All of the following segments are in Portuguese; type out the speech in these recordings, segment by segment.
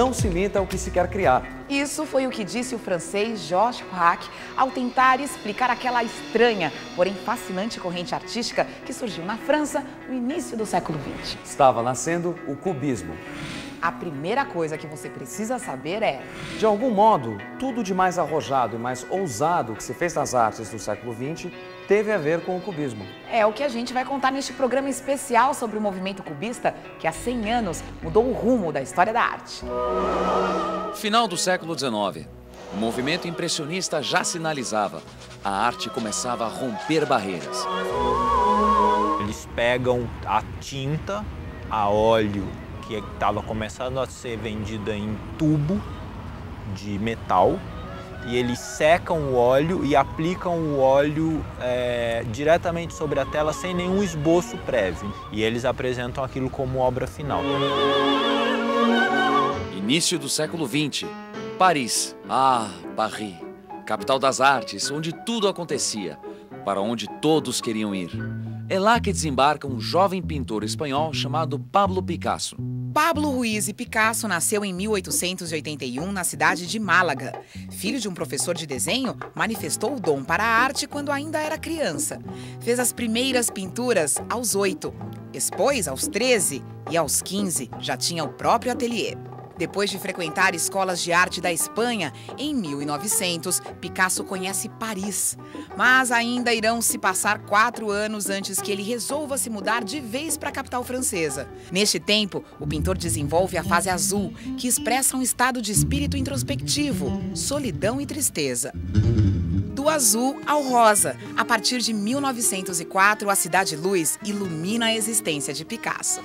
não se limita ao que se quer criar. Isso foi o que disse o francês Georges Braque ao tentar explicar aquela estranha, porém fascinante corrente artística que surgiu na França no início do século XX. Estava nascendo o cubismo. A primeira coisa que você precisa saber é... De algum modo, tudo de mais arrojado e mais ousado que se fez nas artes do século XX teve a ver com o cubismo. É o que a gente vai contar neste programa especial sobre o movimento cubista, que há 100 anos mudou o rumo da história da arte. Final do século XIX. O movimento impressionista já sinalizava. A arte começava a romper barreiras. Eles pegam a tinta, a óleo que estava começando a ser vendida em tubo de metal e eles secam o óleo e aplicam o óleo é, diretamente sobre a tela sem nenhum esboço prévio. E eles apresentam aquilo como obra final. Início do século XX. Paris. Ah, Paris. Capital das artes, onde tudo acontecia, para onde todos queriam ir. É lá que desembarca um jovem pintor espanhol chamado Pablo Picasso. Pablo Ruiz e Picasso nasceu em 1881 na cidade de Málaga. Filho de um professor de desenho, manifestou o dom para a arte quando ainda era criança. Fez as primeiras pinturas aos oito, expôs aos 13 e aos 15 já tinha o próprio ateliê. Depois de frequentar escolas de arte da Espanha, em 1900, Picasso conhece Paris. Mas ainda irão se passar quatro anos antes que ele resolva se mudar de vez para a capital francesa. Neste tempo, o pintor desenvolve a fase azul, que expressa um estado de espírito introspectivo, solidão e tristeza do azul ao rosa. A partir de 1904, a Cidade Luz ilumina a existência de Picasso.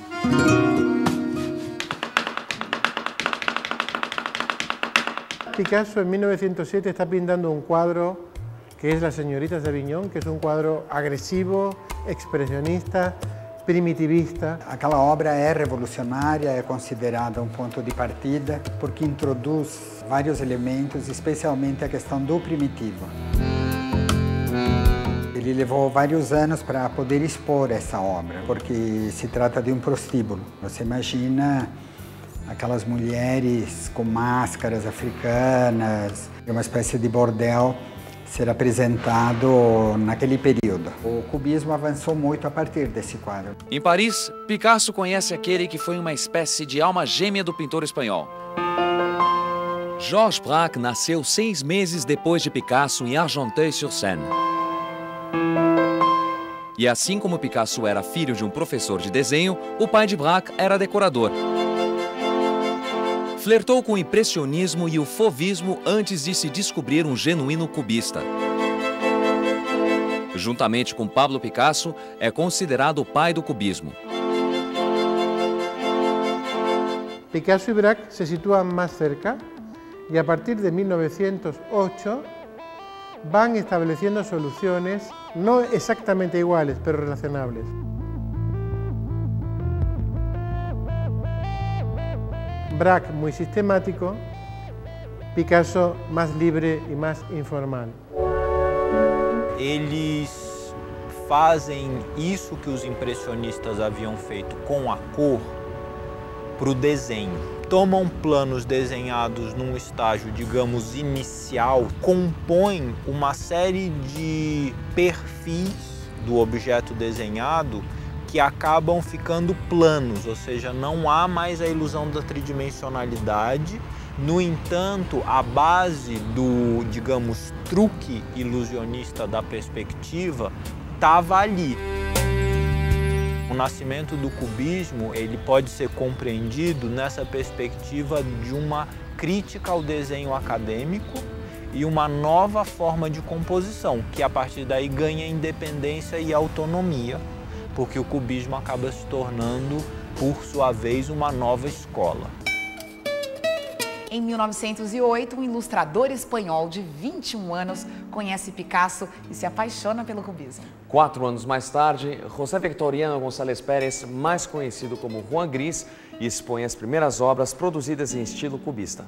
Picasso en 1907 está pintando un cuadro que es Las señoritas de Aviñón, que es un cuadro agresivo, expressionista, primitivista. Aquela obra é revolucionária, é considerada um ponto de partida, porque introduz vários elementos, especialmente a questão do primitivo. Ele levou vários anos para poder expor essa obra, porque se trata de um prostíbulo. Você imagina aquelas mulheres com máscaras africanas, uma espécie de bordel ser apresentado naquele período. O cubismo avançou muito a partir desse quadro. Em Paris, Picasso conhece aquele que foi uma espécie de alma gêmea do pintor espanhol. Georges Braque nasceu seis meses depois de Picasso em Argenteuil-sur-Seine. E assim como Picasso era filho de um professor de desenho, o pai de Braque era decorador. Flertou com o impressionismo e o fovismo antes de se descobrir um genuíno cubista. Juntamente com Pablo Picasso, é considerado o pai do cubismo. Picasso y Braque se sitúan más cerca y a partir de 1908 van estableciendo soluciones no exactamente iguales, pero relacionables. Braque muy sistemático, Picasso mais livre e mais informal. Eles fazem isso que os impressionistas haviam feito com a cor para o desenho. Tomam planos desenhados num estágio, digamos, inicial, compõem uma série de perfis do objeto desenhado que acabam ficando planos, ou seja, não há mais a ilusão da tridimensionalidade. No entanto, a base do, digamos, truque ilusionista da perspectiva estava ali. O nascimento do cubismo ele pode ser compreendido nessa perspectiva de uma crítica ao desenho acadêmico e uma nova forma de composição, que a partir daí ganha independência e autonomia porque o cubismo acaba se tornando, por sua vez, uma nova escola. Em 1908, um ilustrador espanhol de 21 anos conhece Picasso e se apaixona pelo cubismo. Quatro anos mais tarde, José Victoriano Gonçalves Pérez, mais conhecido como Juan Gris, expõe as primeiras obras produzidas em estilo cubista.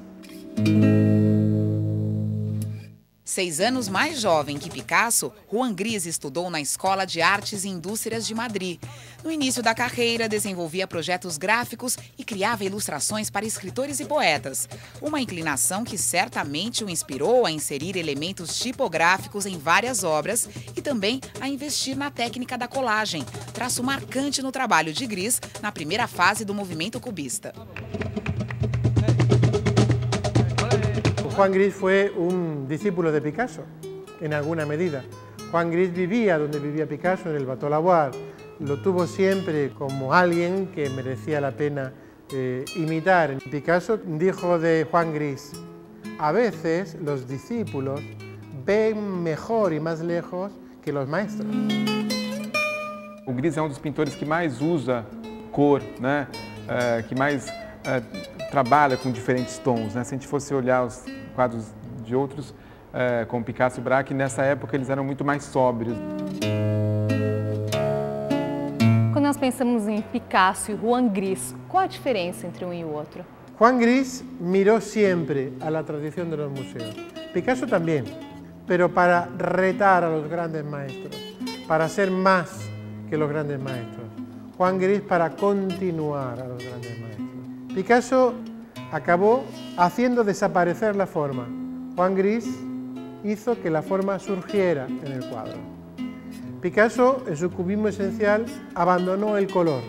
Seis anos mais jovem que Picasso, Juan Gris estudou na Escola de Artes e Indústrias de Madrid. No início da carreira, desenvolvia projetos gráficos e criava ilustrações para escritores e poetas. Uma inclinação que certamente o inspirou a inserir elementos tipográficos em várias obras e também a investir na técnica da colagem, traço marcante no trabalho de Gris na primeira fase do movimento cubista. Juan Gris fue un discípulo de Picasso, en alguna medida. Juan Gris vivía donde vivía Picasso, en el Bateau. Lo tuvo siempre como alguien que merecía la pena eh, imitar. Picasso dijo de Juan Gris, a veces los discípulos ven mejor y más lejos que los maestros. O Gris é um dos pintores que mais usa cor, né? É, que mais é, trabalha com diferentes tons. Né? Se a gente fosse olhar os quadros de outros, é, como Picasso e Braque, nessa época eles eram muito mais sóbrios. Quando nós pensamos em Picasso e Juan Gris, qual a diferença entre um e o outro? Juan Gris miró siempre a la tradición de los museos. Picasso también, pero para retar a los grandes maestros, para ser más que los grandes maestros. Juan Gris para continuar a los grandes maestros. Picasso acabó haciendo desaparecer la forma. Juan Gris hizo que la forma surgiera en el cuadro. Picasso, en su cubismo esencial, abandonó el color.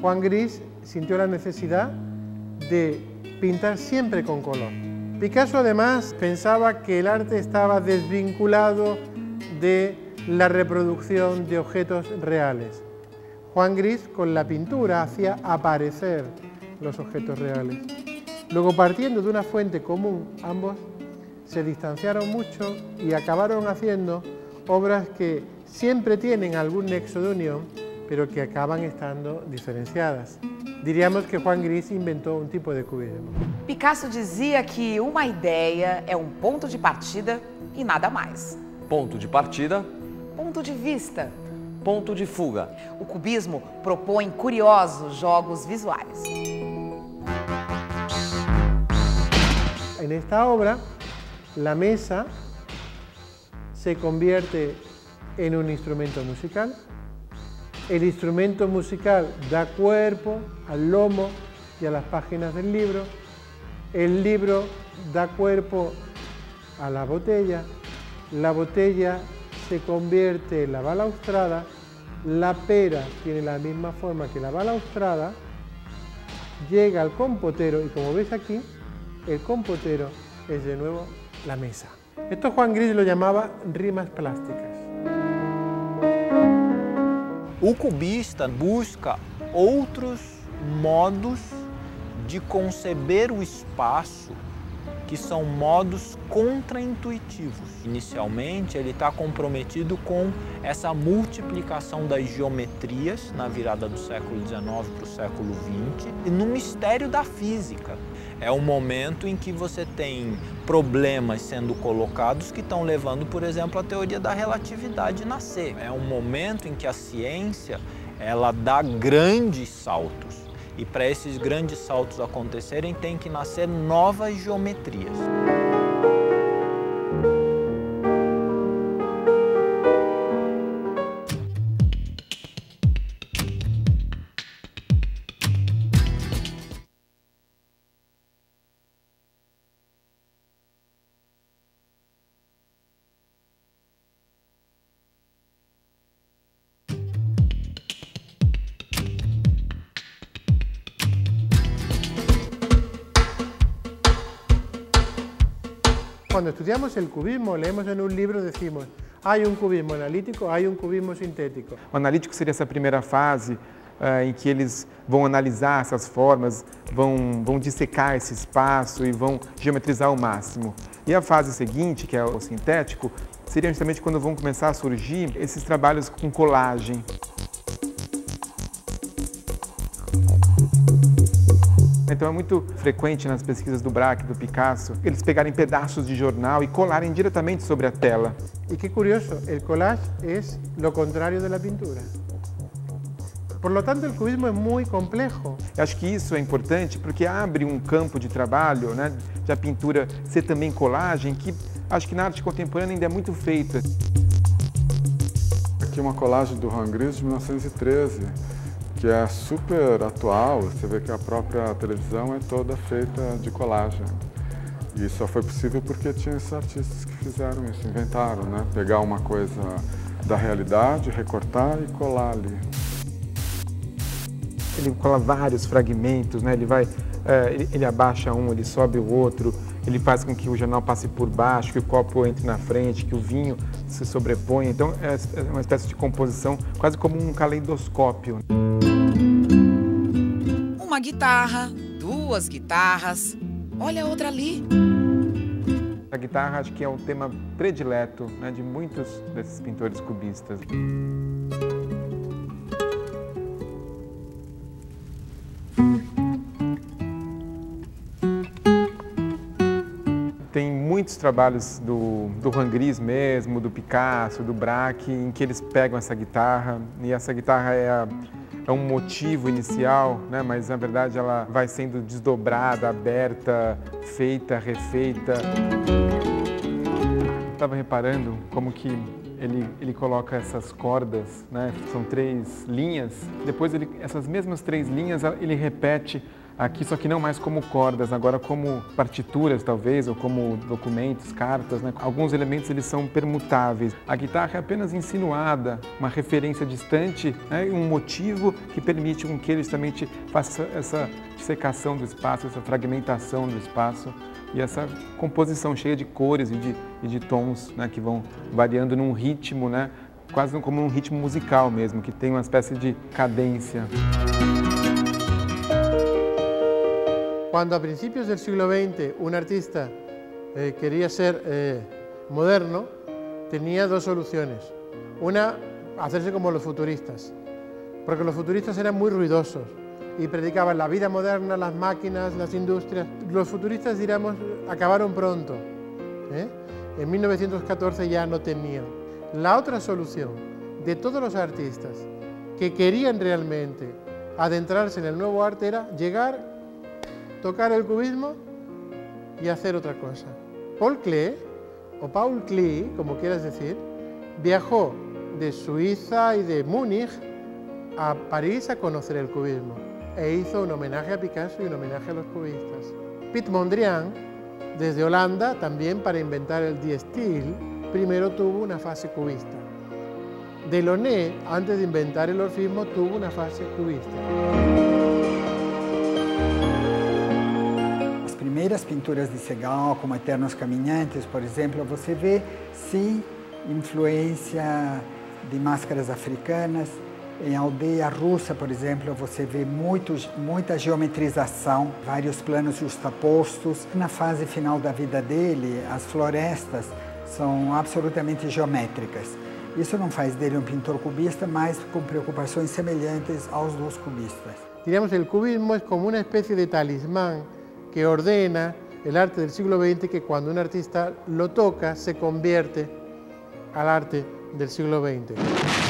Juan Gris sintió la necesidad de pintar siempre con color. Picasso además pensaba que el arte estaba desvinculado de la reproducción de objetos reales. Juan Gris con la pintura hacía aparecer los objetos reales. Luego partiendo de una fuente común, ambos se distanciaron mucho y acabaron haciendo obras que siempre tienen algún nexo de unión, pero que acaban estando diferenciadas. Diríamos que Juan Gris inventou um tipo de cubismo. Picasso dizia que uma ideia é um ponto de partida e nada mais. Ponto de partida, Ponto de vista. Ponto de fuga. O cubismo propõe curiosos jogos visuais. En esta obra, la mesa se convierte en un instrumento musical. El instrumento musical da cuerpo al lomo y a las páginas del libro. El libro da cuerpo a la botella. La botella se convierte en la balaustrada. La pera tiene la misma forma que la balaustrada. Llega al compotero y como ves aquí, el compotero es de nuevo la mesa. Esto Juan Gris lo llamaba rimas plásticas. O cubista busca outros modos de conceber o espaço que são modos contraintuitivos. Inicialmente, ele está comprometido com essa multiplicação das geometrias na virada do século XIX para o século XX e no mistério da física. É o momento em que você tem problemas sendo colocados que estão levando, por exemplo, a teoria da relatividade nascer. É um momento em que a ciência ela dá grandes saltos. E para esses grandes saltos acontecerem, tem que nascer novas geometrias. Cuando estudiamos el cubismo, leemos en un libro, decimos, hay un cubismo analítico, hay un cubismo sintético. O analítico seria essa primeira fase ah, em que eles vão analisar essas formas, vão, vão dissecar esse espaço e vão geometrizar ao máximo. E a fase seguinte, que é o sintético, seria justamente quando vão começar a surgir esses trabalhos com colagem. Então é muito frequente nas pesquisas do Braque, do Picasso, eles pegarem pedaços de jornal e colarem diretamente sobre a tela. Y qué curioso, el collage es lo contrario de la pintura. Por lo tanto, el cubismo es muy complejo. Eu acho que isso é importante porque abre um campo de trabalho, né, de a pintura ser também colagem, que acho que na arte contemporânea ainda é muito feita. aqui uma colagem do Juan Gris de 1913, que é super atual. Você vê que a própria televisão é toda feita de colagem. E só foi possível porque tinha esses artistas que fizeram isso, inventaram, né? Pegar uma coisa da realidade, recortar e colar ali. Ele cola vários fragmentos, né? Ele vai, é, ele, ele abaixa um, ele sobe o outro, ele faz com que o jornal passe por baixo, que o copo entre na frente, que o vinho se sobreponha. Então é, é uma espécie de composição quase como um caleidoscópio. Uma guitarra, duas guitarras. Olha a outra ali. A guitarra acho que é o tema predileto né, de muitos desses pintores cubistas. Trabalhos do, do Juan Gris mesmo, do Picasso, do Braque, em que eles pegam essa guitarra e essa guitarra é a, é um motivo inicial, né? mas na verdade ela vai sendo desdobrada, aberta, feita, refeita. Estava reparando como que ele, ele coloca essas cordas, né? são três linhas, depois ele, essas mesmas três linhas ele repete aqui, só que não mais como cordas, agora como partituras talvez, ou como documentos, cartas, né? Alguns elementos eles são permutáveis. A guitarra é apenas insinuada, uma referência distante, né? um motivo que permite com que ele justamente faça essa dissecação do espaço, essa fragmentação do espaço e essa composição cheia de cores e de, e de tons né? que vão variando num ritmo, né? quase como um ritmo musical mesmo, que tem uma espécie de cadência. Cuando a principios del siglo XX un artista eh, quería ser eh, moderno, tenía dos soluciones. Una, hacerse como los futuristas, porque los futuristas eran muy ruidosos y predicaban la vida moderna, las máquinas, las industrias. Los futuristas, diríamos, acabaron pronto. ¿eh? En 1914 ya no tenían. La otra solución de todos los artistas que querían realmente adentrarse en el nuevo arte era llegar tocar el cubismo y hacer otra cosa. Paul Klee, o Paul Klee, como quieras decir, viajó de Suiza y de Múnich a París a conocer el cubismo e hizo un homenaje a Picasso y un homenaje a los cubistas. Piet Mondrian, desde Holanda, también para inventar el Die primero tuvo una fase cubista. Delaunay, antes de inventar el orfismo, tuvo una fase cubista. Primeiras pinturas de Segal, como Eternos Caminhantes, por exemplo, você vê sim influência de máscaras africanas. Em aldeia russa, por exemplo, você vê muito, muita geometrização, vários planos justapostos. Na fase final da vida dele, as florestas são absolutamente geométricas. Isso não faz dele um pintor cubista, mas com preocupações semelhantes aos dos cubistas. Diríamos, o cubismo é como uma espécie de talismã que ordena el arte del siglo XX que cuando un artista lo toca se convierte al arte del siglo XX.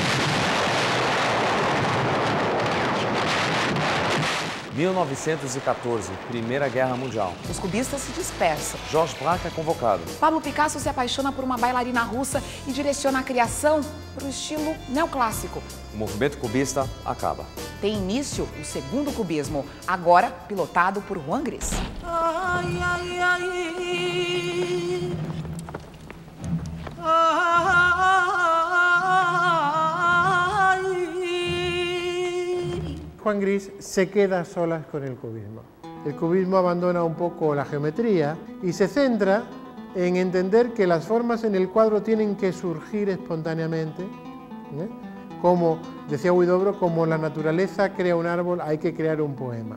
1914, Primeira Guerra Mundial. Os cubistas se dispersam. Georges Braque é convocado. Pablo Picasso se apaixona por uma bailarina russa e direciona a criação para o estilo neoclássico. O movimento cubista acaba. Tem início o segundo cubismo, agora pilotado por Juan Gris. Ai, ai, ai. Juan Gris se queda solas con el cubismo. El cubismo abandona un poco la geometría y se centra en entender que las formas en el cuadro tienen que surgir espontáneamente. ¿eh? Como decía Huidobro, como la naturaleza crea un árbol, hay que crear un poema.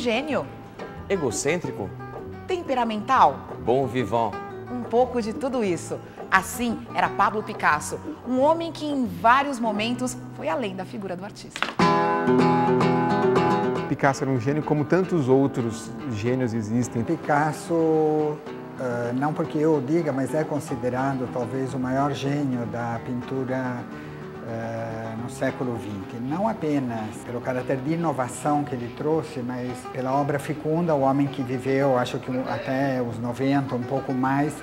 Gênio. Egocêntrico. Temperamental. Bom vivant. Um pouco de tudo isso. Assim era Pablo Picasso, um homem que em vários momentos foi além da figura do artista. Picasso era um gênio como tantos outros gênios existem. Picasso, eh, não porque eu diga, mas é considerado talvez o maior gênio da pintura no século XX. Não apenas pelo caráter de inovação que ele trouxe, mas pela obra fecunda, o homem que viveu, acho que até os 90, um pouco mais,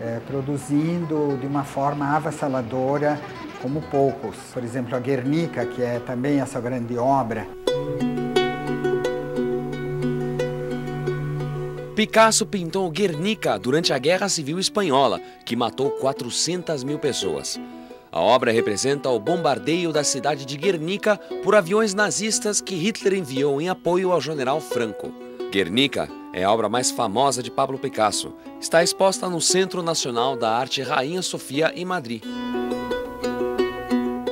eh, produzindo de uma forma avassaladora como poucos. Por exemplo, a Guernica, que é também essa grande obra. Picasso pintou Guernica durante a Guerra Civil Espanhola, que matou 400 mil pessoas. A obra representa o bombardeio da cidade de Guernica por aviões nazistas que Hitler enviou em apoio ao general Franco. Guernica é a obra mais famosa de Pablo Picasso. Está exposta no Centro Nacional da Arte Rainha Sofia, em Madrid.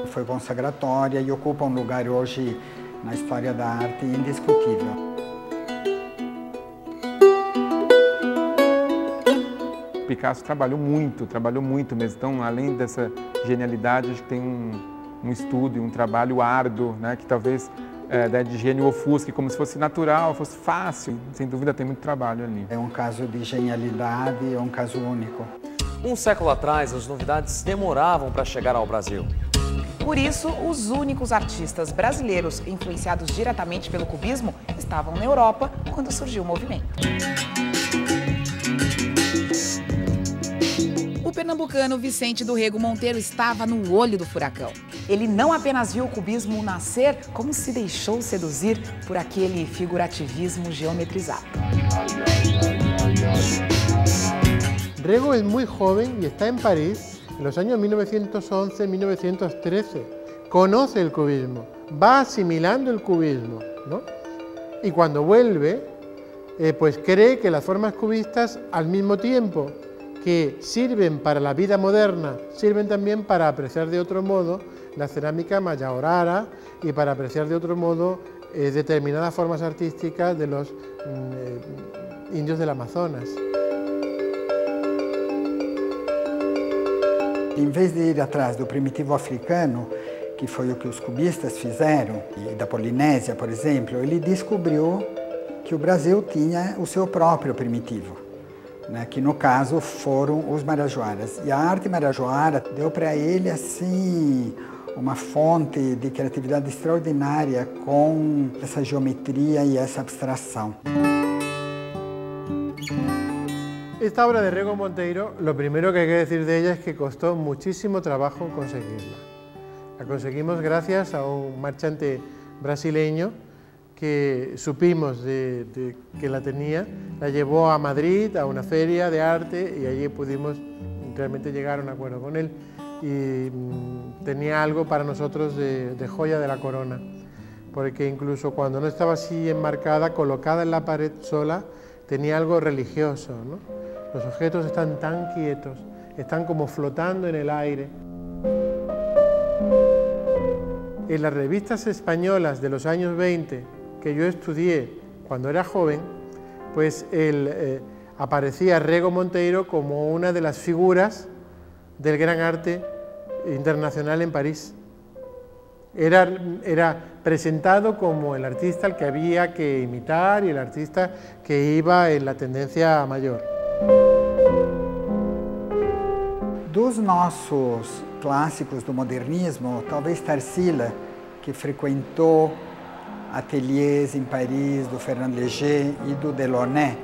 Foi consagratória e ocupa um lugar hoje na história da arte indiscutível. Picasso trabalhou muito, trabalhou muito mesmo. Então, além dessa genialidade, acho que tem um, um estudo e um trabalho árduo, né, que talvez é, de gênio ofusque, como se fosse natural, fosse fácil. Sem dúvida, tem muito trabalho ali. É um caso de genialidade, é um caso único. Um século atrás, as novidades demoravam para chegar ao Brasil. Por isso, os únicos artistas brasileiros influenciados diretamente pelo cubismo estavam na Europa quando surgiu o movimento. Pernambucano Vicente do Rego Monteiro estava no olho do furacão. Ele não apenas viu o cubismo nascer, como se deixou seduzir por aquele figurativismo geometrizado. Rego es muy joven y está en París en los años 1911-1913. Conoce el cubismo, va asimilando el cubismo, ¿no? Y cuando vuelve, eh, pues cree que las formas cubistas al mismo tiempo que sirven para la vida moderna, sirven también para apreciar de otro modo la cerámica mayaorara y para apreciar de otro modo eh, determinadas formas artísticas de los mm, eh, indios del Amazonas. Em vez de ir atrás do primitivo africano, que foi o que os cubistas fizeram, e da Polinésia, por exemplo, ele descobriu que o Brasil tinha o seu primitivo, né, que no caso foram os marajoaras. E a arte marajoara deu para ele assim uma fonte de criatividade extraordinária com essa geometria e essa abstração. Esta obra de Rego Monteiro, lo primero que hay que decir de ella es que costó muchísimo trabajo conseguirla. La conseguimos gracias a un marchante brasileño que supimos de, que la tenía, la llevó a Madrid a una feria de arte y allí pudimos realmente llegar a un acuerdo con él y mmm, tenía algo para nosotros de, joya de la corona, porque incluso cuando no estaba así enmarcada, colocada en la pared sola, tenía algo religioso. Los objetos están tan quietos, están como flotando en el aire. En las revistas españolas de los años 20 que yo estudié cuando era joven, pues el, eh, aparecía Rego Monteiro como una de las figuras del gran arte internacional en París. Era, era, presentado como el artista al que había que imitar y el artista que iba en la tendencia mayor. Dos nossos clássicos do modernismo, talvez Tarsila, que frequentou ateliês em Paris do Fernand Léger e do Delaunay,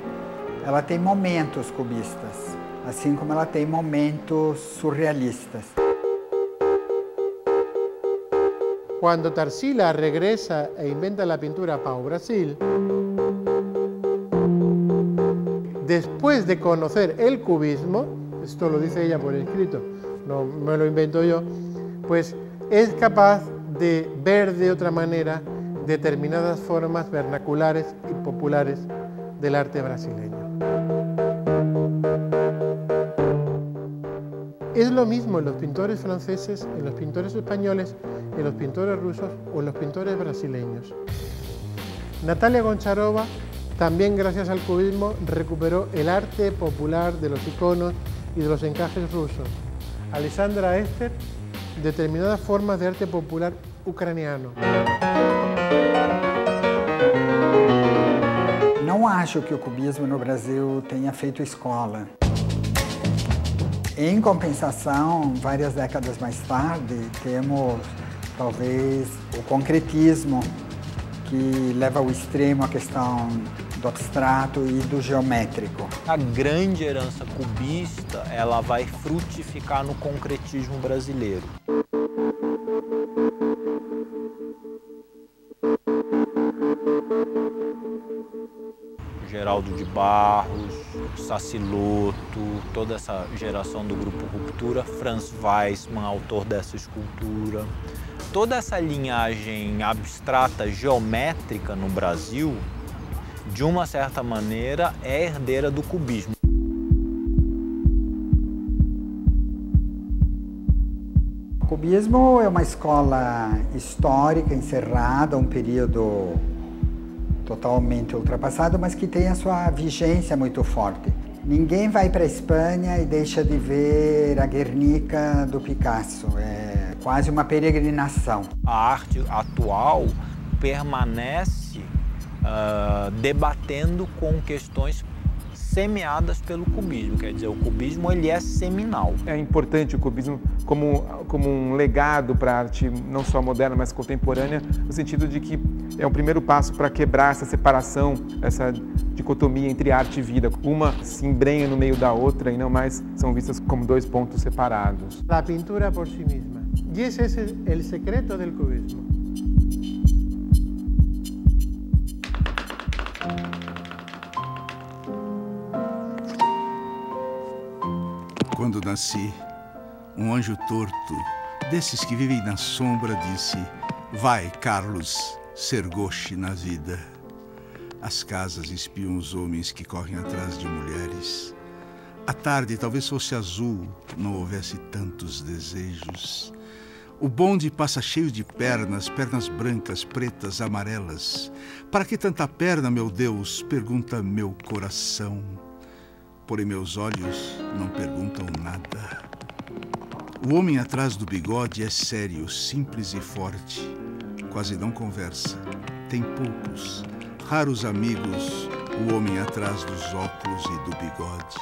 ela tem momentos cubistas, assim como ela tem momentos surrealistas. Quando Tarsila regresa e inventa a pintura para o Brasil, después de conocer el cubismo, esto lo dice ella por escrito, no me lo invento yo, pues es capaz de ver de otra manera determinadas formas vernaculares y populares del arte brasileño. Es lo mismo en los pintores franceses, en los pintores españoles, en los pintores rusos o en los pintores brasileños. Natalia Goncharova también gracias al cubismo recuperó el arte popular de los iconos y de los encajes rusos. Alexandra Esther, determinadas formas de arte popular ucraniano. Não acho que o cubismo no Brasil tenha feito escola. Em compensação, várias décadas mais tarde, temos talvez o concretismo, que leva ao extremo a questão do abstrato e do geométrico. A grande herança cubista, ela vai frutificar no concretismo brasileiro. Geraldo de Barros, Saciloto, toda essa geração do grupo Ruptura, Franz Weissmann, autor dessa escultura. Toda essa linhagem abstrata geométrica no Brasil, de uma certa maneira, é herdeira do cubismo. O cubismo é uma escola histórica encerrada, um período totalmente ultrapassado, mas que tem a sua vigência muito forte. Ninguém vai para a Espanha e deixa de ver a Guernica do Picasso. É quase uma peregrinação. A arte atual permanece uh, debatendo com questões semeadas pelo cubismo, quer dizer, o cubismo ele é seminal. É importante o cubismo como, como um legado para a arte não só moderna, mas contemporânea, no sentido de que é um primeiro passo para quebrar essa separação, essa dicotomia entre arte e vida. Uma se embrenha no meio da outra e não mais são vistas como dois pontos separados. A pintura por si mesma. E esse é o secreto do cubismo. Quando nasci, um anjo torto, desses que vivem na sombra, disse: Vai, Carlos, ser goche na vida. As casas espiam os homens que correm atrás de mulheres. A tarde talvez fosse azul, não houvesse tantos desejos. O bonde passa cheio de pernas, pernas brancas, pretas, amarelas. Para que tanta perna, meu Deus? Pergunta meu coração porém meus olhos não perguntam nada. O homem atrás do bigode é sério, simples e forte. Quase não conversa. Tem poucos, raros amigos, o homem atrás dos óculos e do bigode.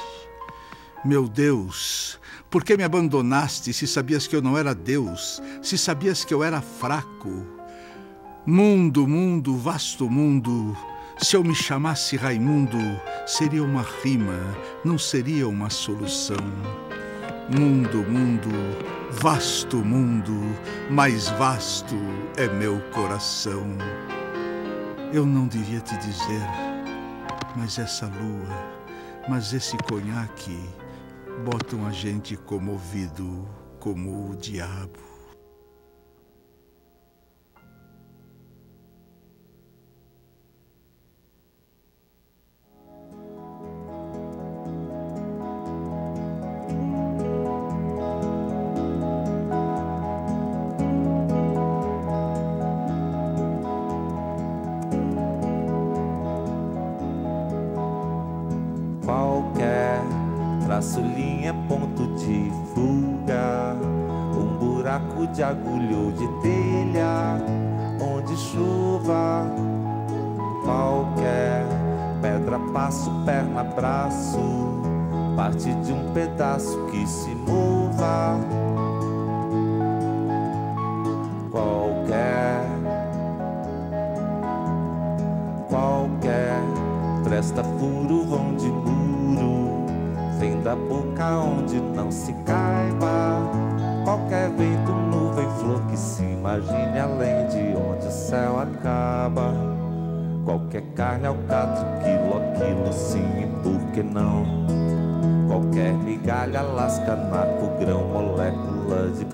Meu Deus, por que me abandonaste se sabias que eu não era Deus, se sabias que eu era fraco? Mundo, mundo, vasto mundo, se eu me chamasse Raimundo, seria uma rima, não seria uma solução. Mundo, mundo, vasto mundo, mais vasto é meu coração. Eu não devia te dizer, mas essa lua, mas esse conhaque botam a gente comovido como o diabo. De um pedaço que se mova. Qualquer Qualquer Presta furo, vão de muro Vem da boca onde não se caiba. Qualquer vento, nuvem, flor que se imagine Além de onde o céu acaba. Qualquer carne, alcatra, quilo a quilo, sim e por que não Qualquer migalha, lasca, naco, grão, molécula de